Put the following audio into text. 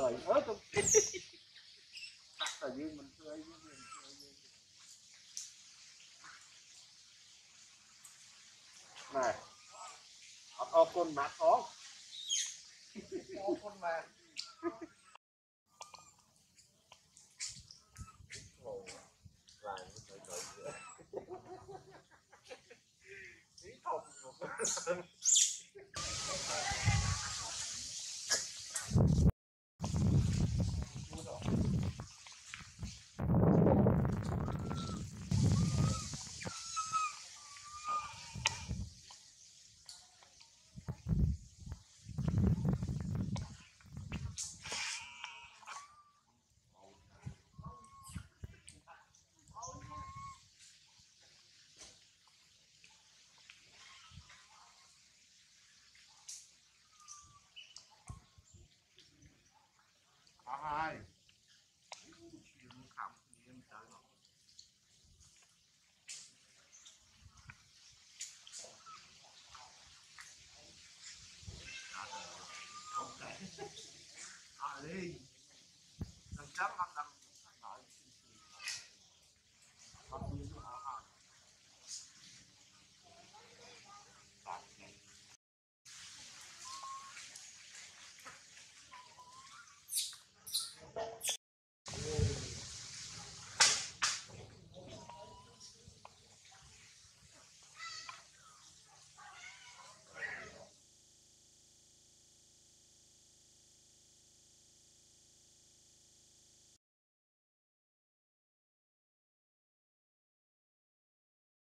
trời ớt không? Tại là mình chơi với mình chơi với này họ to con mát khó con mà